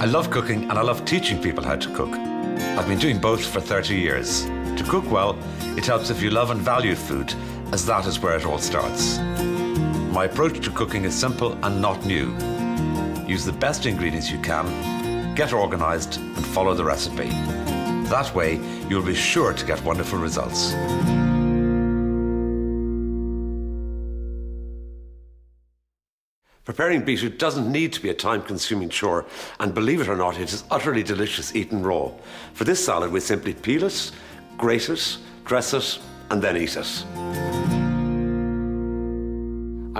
I love cooking and I love teaching people how to cook. I've been doing both for 30 years. To cook well, it helps if you love and value food, as that is where it all starts. My approach to cooking is simple and not new. Use the best ingredients you can, get organised, and follow the recipe. That way, you'll be sure to get wonderful results. Preparing beetroot doesn't need to be a time consuming chore, and believe it or not, it is utterly delicious eaten raw. For this salad, we simply peel it, grate it, dress it, and then eat it.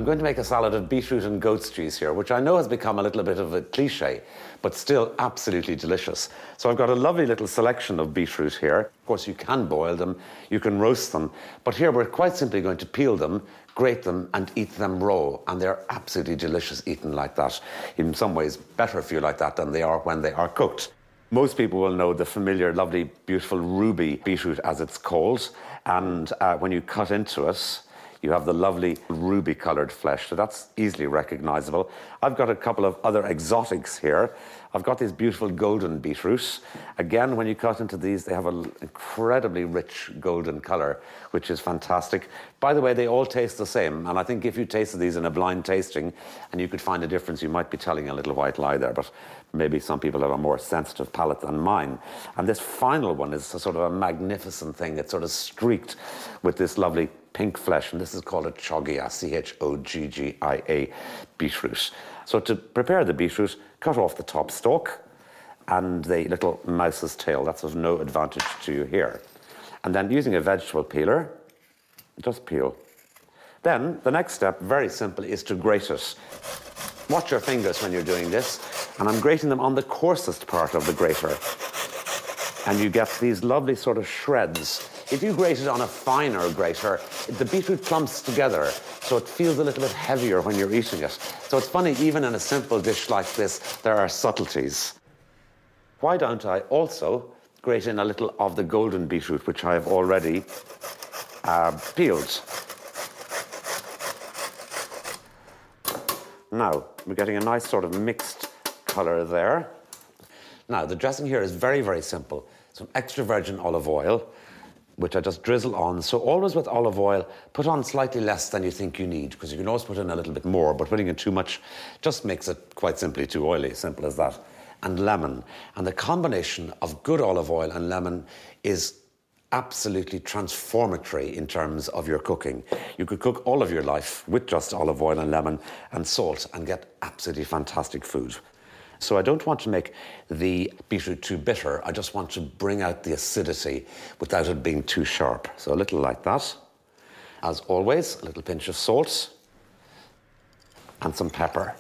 I'm going to make a salad of beetroot and goat's cheese here, which I know has become a little bit of a cliche, but still absolutely delicious. So I've got a lovely little selection of beetroot here. Of course, you can boil them, you can roast them, but here we're quite simply going to peel them, grate them, and eat them raw. And they're absolutely delicious eaten like that. In some ways, better if you like that than they are when they are cooked. Most people will know the familiar, lovely, beautiful ruby beetroot, as it's called. And uh, when you cut into it, you have the lovely ruby coloured flesh, so that's easily recognisable. I've got a couple of other exotics here. I've got these beautiful golden beetroots. Again, when you cut into these, they have an incredibly rich golden colour, which is fantastic. By the way, they all taste the same, and I think if you tasted these in a blind tasting and you could find a difference, you might be telling a little white lie there, but maybe some people have a more sensitive palate than mine. And this final one is a sort of a magnificent thing. It's sort of streaked with this lovely pink flesh, and this is called a Chioggia, C-H-O-G-G-I-A beetroot. So to prepare the beetroot, cut off the top stalk and the little mouse's tail. That's of no advantage to you here. And then using a vegetable peeler, just peel. Then the next step, very simple, is to grate it. Watch your fingers when you're doing this. And I'm grating them on the coarsest part of the grater. And you get these lovely sort of shreds if you grate it on a finer grater, the beetroot clumps together, so it feels a little bit heavier when you're eating it. So it's funny, even in a simple dish like this, there are subtleties. Why don't I also grate in a little of the golden beetroot, which I have already uh, peeled. Now, we're getting a nice sort of mixed colour there. Now, the dressing here is very, very simple. Some extra virgin olive oil, which I just drizzle on. So always with olive oil, put on slightly less than you think you need, because you can always put in a little bit more, but putting in too much just makes it quite simply too oily, simple as that. And lemon. And the combination of good olive oil and lemon is absolutely transformatory in terms of your cooking. You could cook all of your life with just olive oil and lemon and salt and get absolutely fantastic food. So I don't want to make the beetroot too bitter. I just want to bring out the acidity without it being too sharp. So a little like that. As always, a little pinch of salt and some pepper.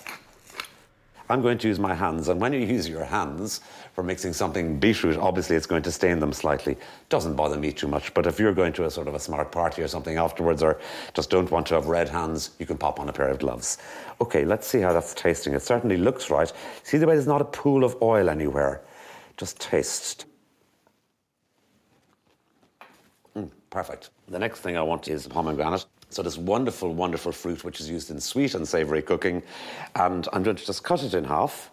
I'm going to use my hands, and when you use your hands for mixing something beetroot, obviously it's going to stain them slightly. Doesn't bother me too much, but if you're going to a sort of a smart party or something afterwards, or just don't want to have red hands, you can pop on a pair of gloves. Okay, let's see how that's tasting. It certainly looks right. See the way there's not a pool of oil anywhere. Just taste. Mm, perfect. The next thing I want is pomegranate. So this wonderful, wonderful fruit which is used in sweet and savory cooking. And I'm going to just cut it in half.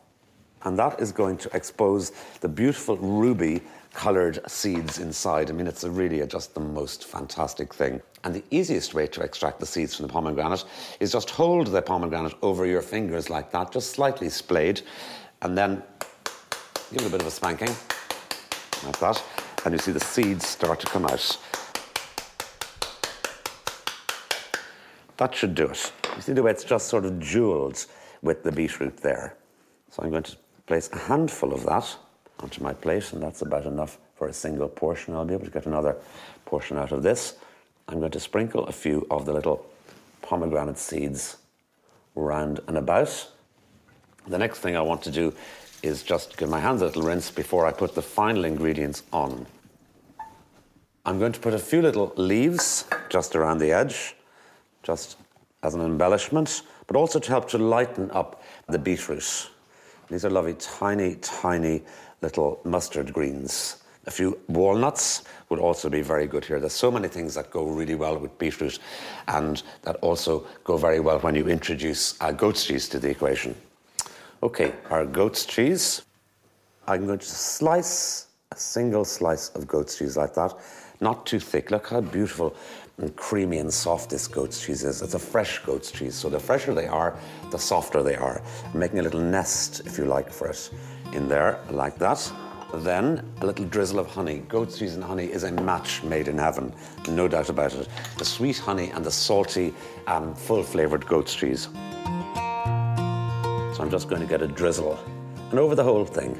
And that is going to expose the beautiful ruby colored seeds inside. I mean, it's really a, just the most fantastic thing. And the easiest way to extract the seeds from the pomegranate is just hold the pomegranate over your fingers like that, just slightly splayed, and then give it a bit of a spanking, like that, and you see the seeds start to come out. That should do it. You see the way it's just sort of jeweled with the beetroot there. So I'm going to place a handful of that onto my plate, and that's about enough for a single portion. I'll be able to get another portion out of this. I'm going to sprinkle a few of the little pomegranate seeds round and about. The next thing I want to do is just give my hands a little rinse before I put the final ingredients on. I'm going to put a few little leaves just around the edge just as an embellishment, but also to help to lighten up the beetroot. These are lovely, tiny, tiny little mustard greens. A few walnuts would also be very good here. There's so many things that go really well with beetroot and that also go very well when you introduce uh, goat's cheese to the equation. Okay, our goat's cheese. I'm going to slice a single slice of goat's cheese like that. Not too thick. Look how beautiful and creamy and soft this goat's cheese is. It's a fresh goat's cheese, so the fresher they are, the softer they are. I'm making a little nest, if you like, for it in there, like that. Then a little drizzle of honey. Goat's cheese and honey is a match made in heaven, no doubt about it. The sweet honey and the salty, um, full flavoured goat's cheese. So I'm just going to get a drizzle and over the whole thing,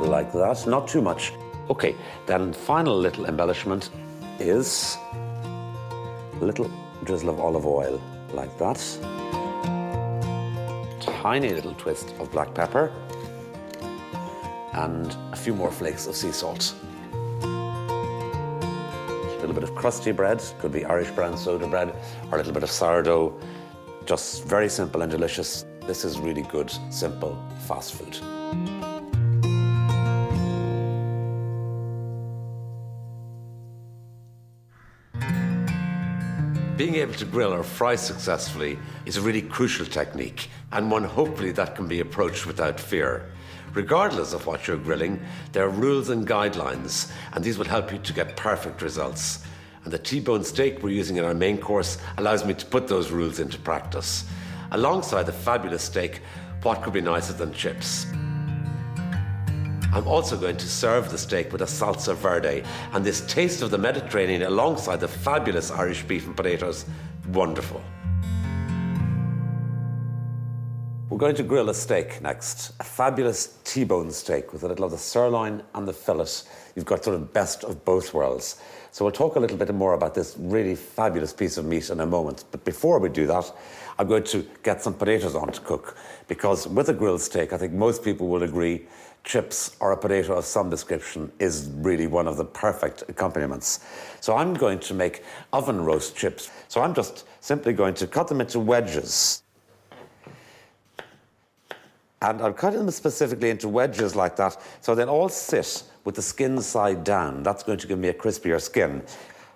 like that, not too much. Okay, then final little embellishment is a little drizzle of olive oil, like that. Tiny little twist of black pepper and a few more flakes of sea salt. A little bit of crusty bread, could be Irish brown soda bread, or a little bit of sourdough. Just very simple and delicious. This is really good, simple, fast food. Being able to grill or fry successfully is a really crucial technique, and one hopefully that can be approached without fear. Regardless of what you're grilling, there are rules and guidelines, and these will help you to get perfect results. And the T-bone steak we're using in our main course allows me to put those rules into practice. Alongside the fabulous steak, what could be nicer than chips? I'm also going to serve the steak with a salsa verde, and this taste of the Mediterranean alongside the fabulous Irish beef and potatoes, wonderful. We're going to grill a steak next. A fabulous T-bone steak with a little of the sirloin and the fillet. You've got sort of best of both worlds. So we'll talk a little bit more about this really fabulous piece of meat in a moment. But before we do that, I'm going to get some potatoes on to cook. Because with a grilled steak, I think most people will agree chips or a potato of some description is really one of the perfect accompaniments. So I'm going to make oven roast chips. So I'm just simply going to cut them into wedges and I'm cutting them specifically into wedges like that, so they'll all sit with the skin side down. That's going to give me a crispier skin.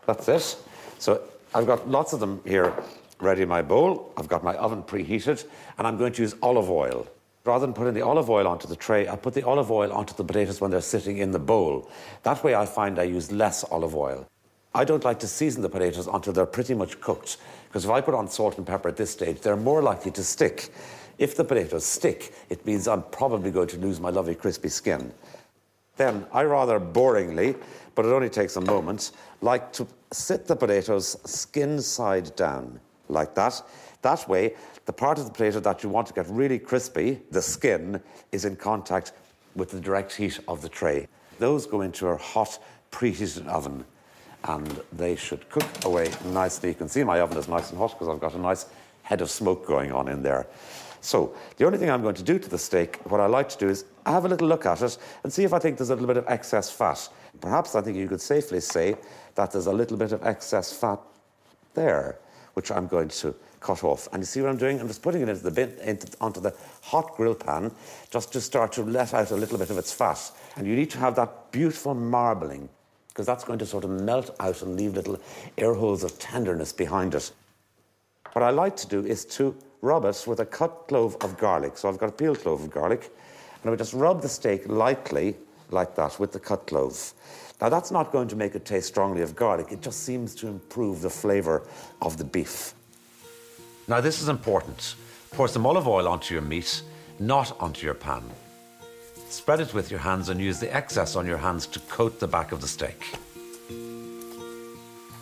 That's it. So I've got lots of them here ready in my bowl. I've got my oven preheated, and I'm going to use olive oil. Rather than putting the olive oil onto the tray, I put the olive oil onto the potatoes when they're sitting in the bowl. That way I find I use less olive oil. I don't like to season the potatoes until they're pretty much cooked, because if I put on salt and pepper at this stage, they're more likely to stick. If the potatoes stick, it means I'm probably going to lose my lovely crispy skin. Then I rather boringly, but it only takes a moment, like to sit the potatoes skin side down, like that. That way, the part of the potato that you want to get really crispy, the skin, is in contact with the direct heat of the tray. Those go into a hot, preheated oven, and they should cook away nicely. You can see my oven is nice and hot because I've got a nice head of smoke going on in there. So the only thing I'm going to do to the steak, what I like to do is have a little look at it and see if I think there's a little bit of excess fat. Perhaps I think you could safely say that there's a little bit of excess fat there, which I'm going to cut off. And you see what I'm doing? I'm just putting it into the bin, into, onto the hot grill pan, just to start to let out a little bit of its fat. And you need to have that beautiful marbling, because that's going to sort of melt out and leave little air holes of tenderness behind it. What I like to do is to rub it with a cut clove of garlic. So I've got a peeled clove of garlic, and I would just rub the steak lightly like that with the cut clove. Now that's not going to make it taste strongly of garlic, it just seems to improve the flavour of the beef. Now this is important. Pour some olive oil onto your meat, not onto your pan. Spread it with your hands and use the excess on your hands to coat the back of the steak.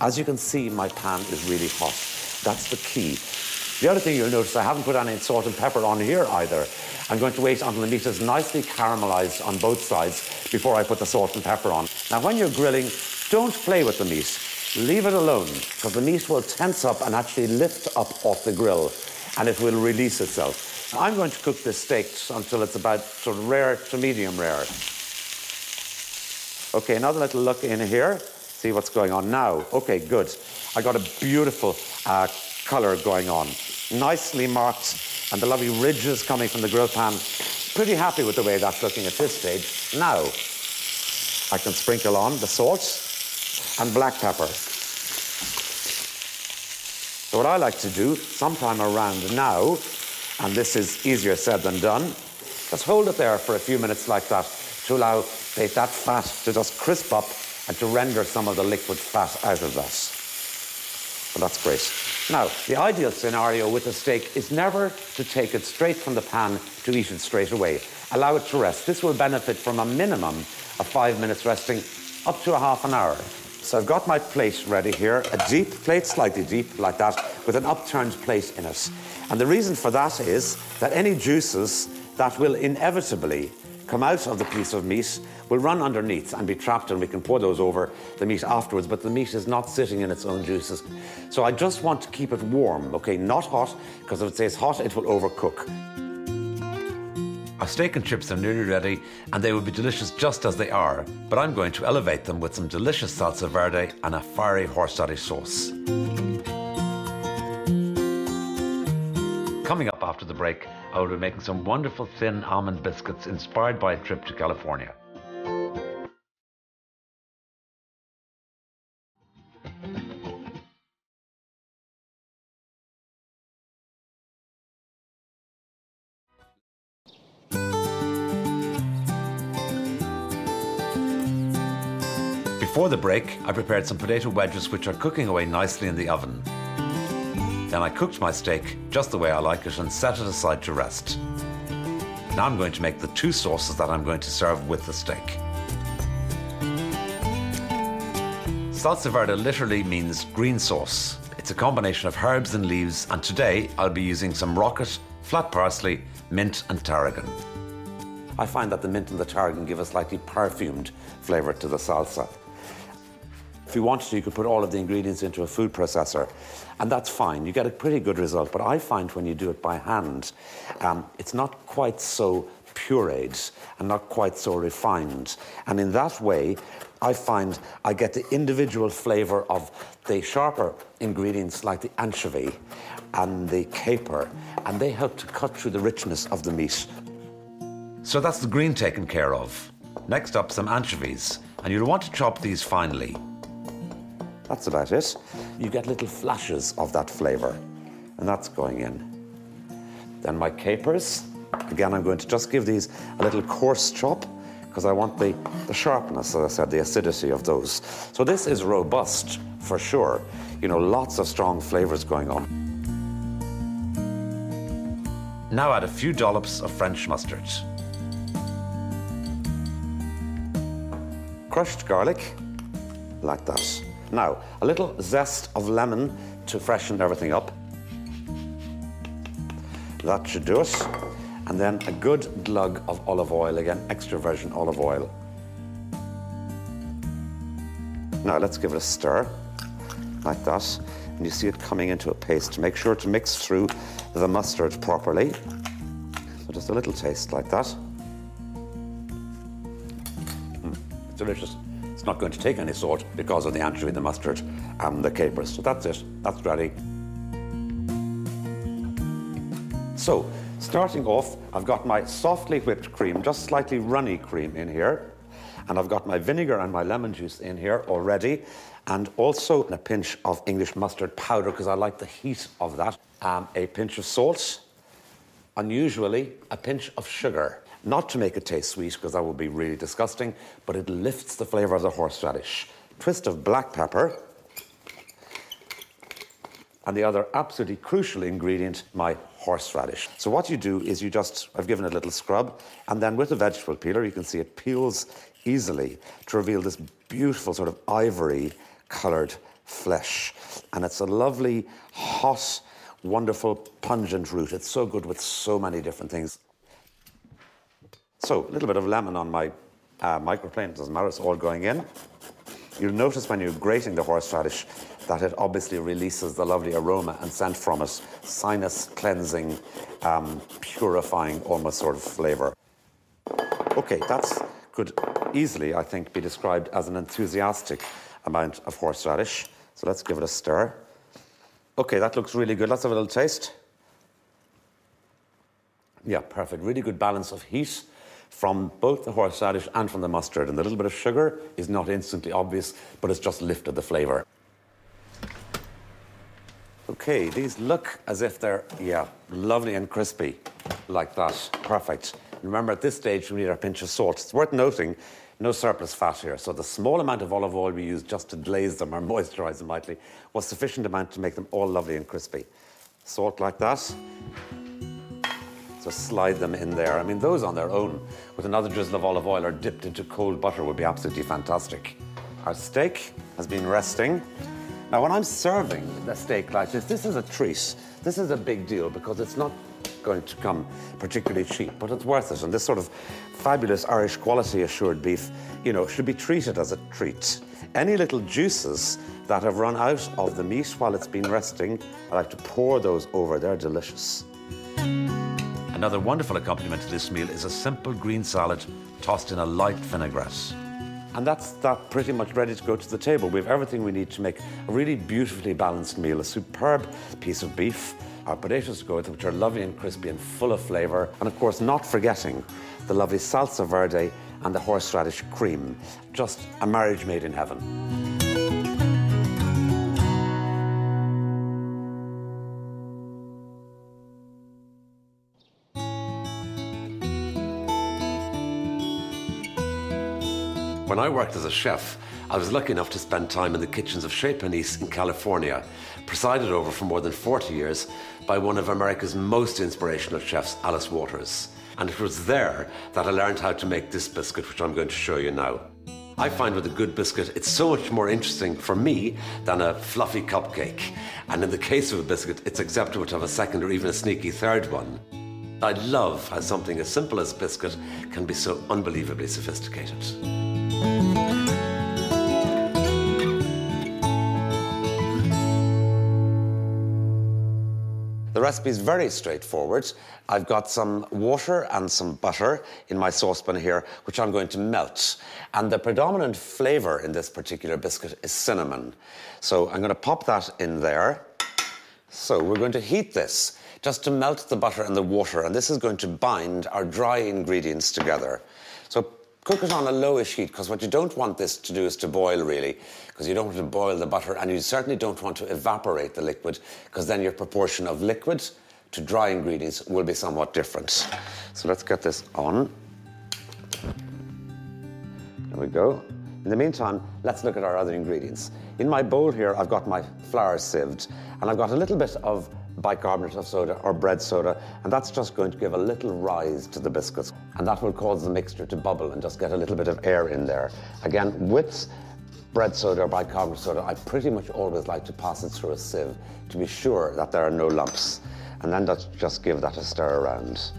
As you can see, my pan is really hot. That's the key. The other thing you'll notice, I haven't put any salt and pepper on here either. I'm going to wait until the meat is nicely caramelized on both sides before I put the salt and pepper on. Now, when you're grilling, don't play with the meat. Leave it alone, because the meat will tense up and actually lift up off the grill, and it will release itself. I'm going to cook this steak until it's about sort of rare to medium rare. Okay, another little look in here. See what's going on now. Okay, good. I got a beautiful uh, colour going on. Nicely marked, and the lovely ridges coming from the grill pan. Pretty happy with the way that's looking at this stage. Now, I can sprinkle on the salt and black pepper. So what I like to do, sometime around now, and this is easier said than done, just hold it there for a few minutes like that to allow that fat to just crisp up and to render some of the liquid fat out of that. Well, that's great. Now, the ideal scenario with a steak is never to take it straight from the pan to eat it straight away. Allow it to rest. This will benefit from a minimum of five minutes resting up to a half an hour. So I've got my plate ready here, a deep plate, slightly deep like that, with an upturned plate in it. And the reason for that is that any juices that will inevitably come out of the piece of meat will run underneath and be trapped and we can pour those over the meat afterwards but the meat is not sitting in its own juices. So i just want to keep it warm okay? Not hot because if it stays hot it will overcook our steak and chips are nearly ready and they will be delicious just as they are but i'm going to elevate them with some delicious salsa verde and a fiery horseradish sauce Coming up after the break, I will be making some wonderful thin almond biscuits inspired by a trip to California. Before the break, I prepared some potato wedges which are cooking away nicely in the oven. Then I cooked my steak just the way I like it and set it aside to rest. Now I'm going to make the two sauces that I'm going to serve with the steak. Salsa verde literally means green sauce. It's a combination of herbs and leaves, and today I'll be using some rocket, flat parsley, mint, and tarragon. I find that the mint and the tarragon give a slightly perfumed flavour to the salsa. If you wanted to, you could put all of the ingredients into a food processor, and that's fine. You get a pretty good result. But I find when you do it by hand, um, it's not quite so pureed and not quite so refined. And in that way, I find I get the individual flavour of the sharper ingredients like the anchovy and the caper, and they help to cut through the richness of the meat. So that's the green taken care of. Next up, some anchovies, and you'll want to chop these finely. That's about it. You get little flashes of that flavour, and that's going in. Then my capers. Again, I'm going to just give these a little coarse chop because I want the, the sharpness, as I said, the acidity of those. So this is robust for sure. You know, lots of strong flavours going on. Now add a few dollops of French mustard. Crushed garlic, like that. Now, a little zest of lemon to freshen everything up. That should do us. And then a good glug of olive oil, again, extra virgin olive oil. Now let's give it a stir, like that. And you see it coming into a paste. Make sure to mix through the mustard properly. So just a little taste like that. Mm, delicious not going to take any salt because of the anchovy, the mustard, and the capers. So that's it. That's ready. So, starting off, I've got my softly whipped cream, just slightly runny cream in here. And I've got my vinegar and my lemon juice in here already. And also a pinch of English mustard powder because I like the heat of that. Um, a pinch of salt. Unusually, a pinch of sugar not to make it taste sweet because that would be really disgusting, but it lifts the flavour of the horseradish. Twist of black pepper. And the other absolutely crucial ingredient, my horseradish. So what you do is you just, I've given it a little scrub, and then with a vegetable peeler, you can see it peels easily to reveal this beautiful sort of ivory coloured flesh. And it's a lovely, hot, wonderful, pungent root. It's so good with so many different things. So a little bit of lemon on my uh, microplane, doesn't matter, it's all going in. You'll notice when you're grating the horseradish that it obviously releases the lovely aroma and scent from it, sinus cleansing, um, purifying almost sort of flavour. Okay, that's could easily, I think, be described as an enthusiastic amount of horseradish. So let's give it a stir. Okay, that looks really good. Let's have a little taste. Yeah, perfect. Really good balance of heat from both the horseradish and from the mustard. And the little bit of sugar is not instantly obvious, but it's just lifted the flavour. Okay, these look as if they're, yeah, lovely and crispy, like that. Perfect. Remember, at this stage, we need our pinch of salt. It's worth noting, no surplus fat here. So the small amount of olive oil we used just to glaze them or moisturise them lightly was sufficient amount to make them all lovely and crispy. Salt like that. Just slide them in there. I mean, those on their own, with another drizzle of olive oil or dipped into cold butter would be absolutely fantastic. Our steak has been resting. Now, when I'm serving a steak like this, this is a treat. This is a big deal because it's not going to come particularly cheap, but it's worth it. And this sort of fabulous Irish quality assured beef, you know, should be treated as a treat. Any little juices that have run out of the meat while it's been resting, I like to pour those over. They're delicious. Another wonderful accompaniment to this meal is a simple green salad tossed in a light vinaigrette. And that's that pretty much ready to go to the table. We have everything we need to make a really beautifully balanced meal. A superb piece of beef, our potatoes to go with, which are lovely and crispy and full of flavour. And of course, not forgetting the lovely salsa verde and the horseradish cream. Just a marriage made in heaven. When I worked as a chef, I was lucky enough to spend time in the kitchens of Chez Panisse in California, presided over for more than 40 years by one of America's most inspirational chefs, Alice Waters. And it was there that I learned how to make this biscuit, which I'm going to show you now. I find with a good biscuit, it's so much more interesting for me than a fluffy cupcake. And in the case of a biscuit, it's acceptable to have a second or even a sneaky third one. I love how something as simple as biscuit can be so unbelievably sophisticated. The recipe is very straightforward. I've got some water and some butter in my saucepan here, which I'm going to melt. And the predominant flavour in this particular biscuit is cinnamon. So I'm going to pop that in there. So we're going to heat this just to melt the butter and the water, and this is going to bind our dry ingredients together. So cook it on a lowish heat because what you don't want this to do is to boil really because you don't want to boil the butter and you certainly don't want to evaporate the liquid because then your proportion of liquid to dry ingredients will be somewhat different. So let's get this on. There we go. In the meantime, let's look at our other ingredients. In my bowl here, I've got my flour sieved and I've got a little bit of bicarbonate of soda or bread soda, and that's just going to give a little rise to the biscuits. And that will cause the mixture to bubble and just get a little bit of air in there. Again, with bread soda or bicarbonate soda, I pretty much always like to pass it through a sieve to be sure that there are no lumps. And then just give that a stir around.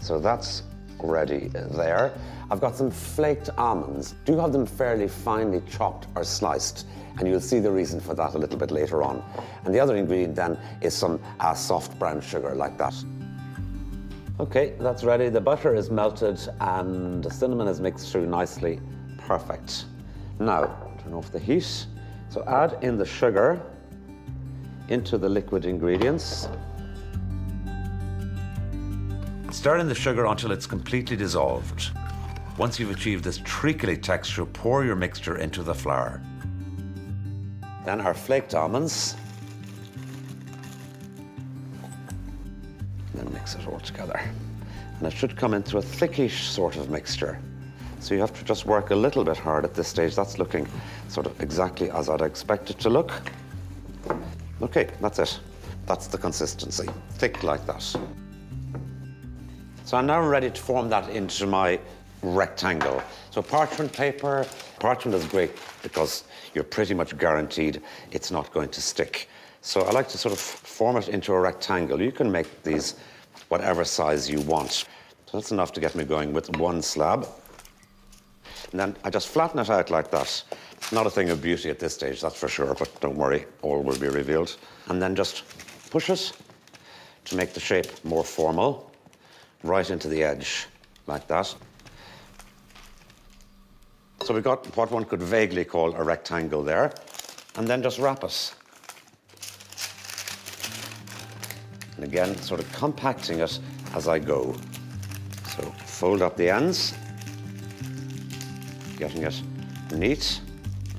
So that's ready there. I've got some flaked almonds. Do have them fairly finely chopped or sliced and you'll see the reason for that a little bit later on. And the other ingredient then is some uh, soft brown sugar like that. Okay, that's ready. The butter is melted and the cinnamon is mixed through nicely. Perfect. Now, turn off the heat. So add in the sugar into the liquid ingredients. Stir in the sugar until it's completely dissolved. Once you've achieved this treacly texture, pour your mixture into the flour. Then our flaked almonds. Then mix it all together. And it should come into a thickish sort of mixture. So you have to just work a little bit hard at this stage. That's looking sort of exactly as I'd expect it to look. Okay, that's it. That's the consistency, thick like that. So I'm now ready to form that into my rectangle. So parchment paper, parchment is great because you're pretty much guaranteed it's not going to stick. So I like to sort of form it into a rectangle. You can make these whatever size you want. So that's enough to get me going with one slab. And then I just flatten it out like that. Not a thing of beauty at this stage, that's for sure, but don't worry, all will be revealed. And then just push it to make the shape more formal, right into the edge, like that. So we've got what one could vaguely call a rectangle there, and then just wrap it. And again, sort of compacting it as I go. So fold up the ends, getting it neat,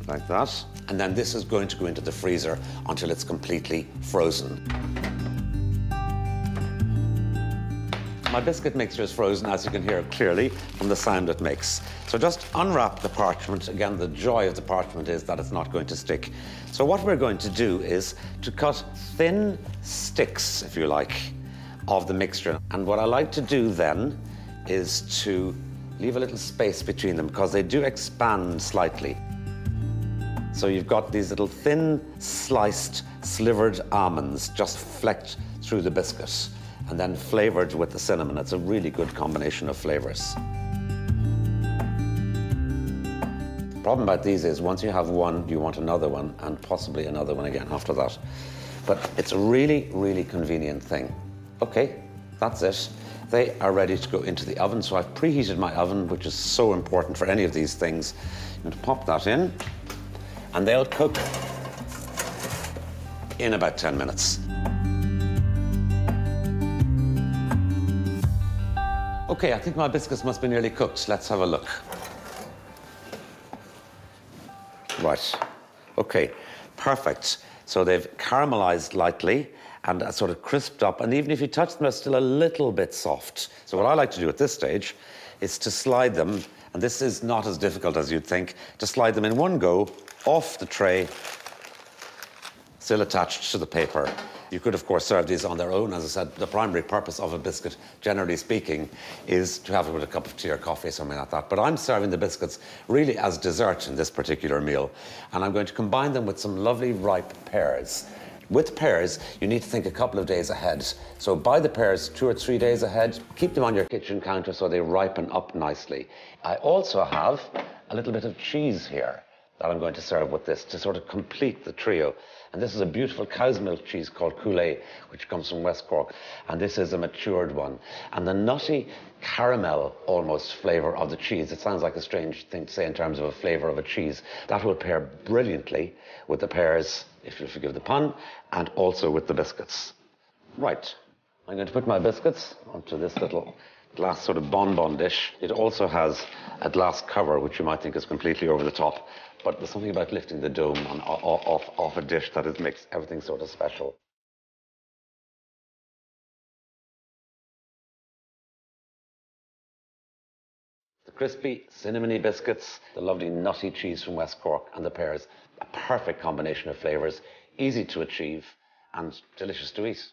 like that. And then this is going to go into the freezer until it's completely frozen. My biscuit mixture is frozen, as you can hear clearly from the sound it makes. So just unwrap the parchment. Again, the joy of the parchment is that it's not going to stick. So what we're going to do is to cut thin sticks, if you like, of the mixture. And what I like to do then is to leave a little space between them because they do expand slightly. So you've got these little thin, sliced, slivered almonds just flecked through the biscuit and then flavored with the cinnamon. It's a really good combination of flavors. The problem about these is once you have one, you want another one and possibly another one again after that. But it's a really, really convenient thing. Okay, that's it. They are ready to go into the oven. So I've preheated my oven, which is so important for any of these things. I'm going to pop that in and they'll cook in about 10 minutes. Okay, I think my biscuits must be nearly cooked. Let's have a look. Right. Okay, perfect. So they've caramelized lightly and sort of crisped up. And even if you touch them, they're still a little bit soft. So what I like to do at this stage is to slide them, and this is not as difficult as you'd think, to slide them in one go off the tray, still attached to the paper. You could, of course, serve these on their own. As I said, the primary purpose of a biscuit, generally speaking, is to have it with a cup of tea or coffee, something like that. But I'm serving the biscuits really as dessert in this particular meal. And I'm going to combine them with some lovely ripe pears. With pears, you need to think a couple of days ahead. So buy the pears two or three days ahead. Keep them on your kitchen counter so they ripen up nicely. I also have a little bit of cheese here that I'm going to serve with this to sort of complete the trio. And this is a beautiful cow's milk cheese called Coolea, which comes from West Cork. And this is a matured one. And the nutty caramel almost flavour of the cheese, it sounds like a strange thing to say in terms of a flavour of a cheese, that will pair brilliantly with the pears, if you'll forgive the pun, and also with the biscuits. Right, I'm going to put my biscuits onto this little glass sort of bonbon dish. It also has a glass cover, which you might think is completely over the top, but there's something about lifting the dome on, off, off a dish that makes everything sort of special. The crispy cinnamony biscuits, the lovely nutty cheese from West Cork, and the pears. A perfect combination of flavours, easy to achieve, and delicious to eat.